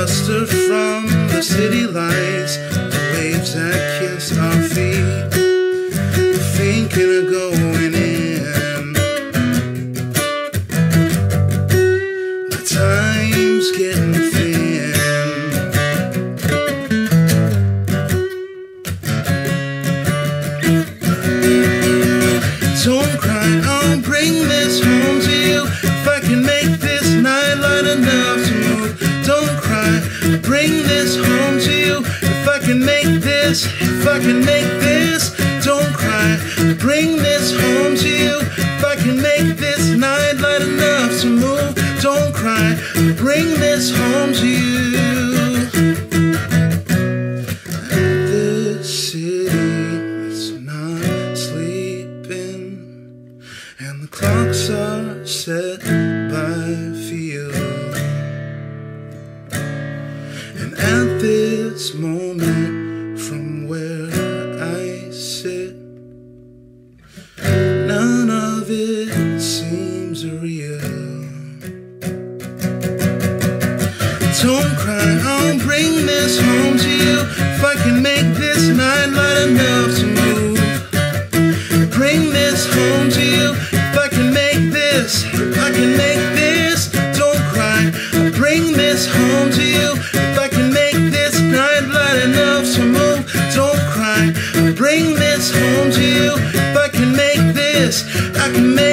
luster from the city lights, the waves that kiss our feet. Thinking of going in. The time's getting thin. Don't cry, if I can make this. Don't cry, bring this home to you. If I can make this night light enough to move. Don't cry, bring this home to you. This city is not sleeping, and the clocks are set by feel. And at this moment, this home to you. If I can make this night light enough to move, bring this home to you. If I can make this, if I can make this, don't cry. Bring this home to you. If I can make this night light enough to move, don't cry. Bring this home to you. If I can make this, I can make.